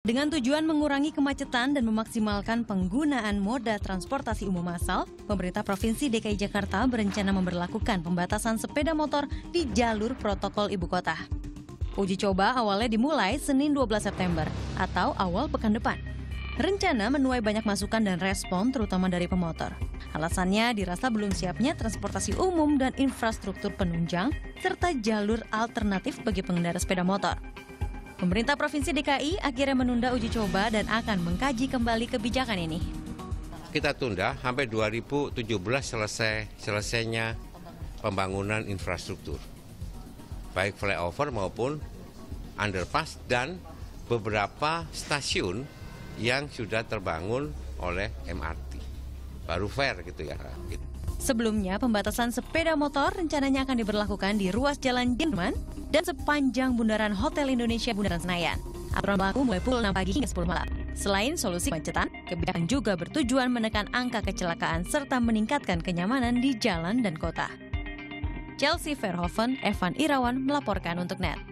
Dengan tujuan mengurangi kemacetan dan memaksimalkan penggunaan moda transportasi umum massal, pemerintah Provinsi DKI Jakarta berencana memberlakukan pembatasan sepeda motor di jalur protokol ibu kota. Uji coba awalnya dimulai Senin 12 September atau awal pekan depan. Rencana menuai banyak masukan dan respon terutama dari pemotor. Alasannya dirasa belum siapnya transportasi umum dan infrastruktur penunjang serta jalur alternatif bagi pengendara sepeda motor. Pemerintah Provinsi DKI akhirnya menunda uji coba dan akan mengkaji kembali kebijakan ini. Kita tunda sampai 2017 selesai selesainya pembangunan infrastruktur. Baik flyover maupun underpass dan beberapa stasiun yang sudah terbangun oleh MRT. Baru fair gitu ya. Sebelumnya, pembatasan sepeda motor rencananya akan diberlakukan di ruas Jalan Jerman dan sepanjang Bundaran Hotel Indonesia Bundaran Senayan. Aturan berlaku mulai pukul 6 pagi hingga 10 malam. Selain solusi kemacetan, kebijakan juga bertujuan menekan angka kecelakaan serta meningkatkan kenyamanan di jalan dan kota. Chelsea Verhoeven, Evan Irawan melaporkan untuk NET.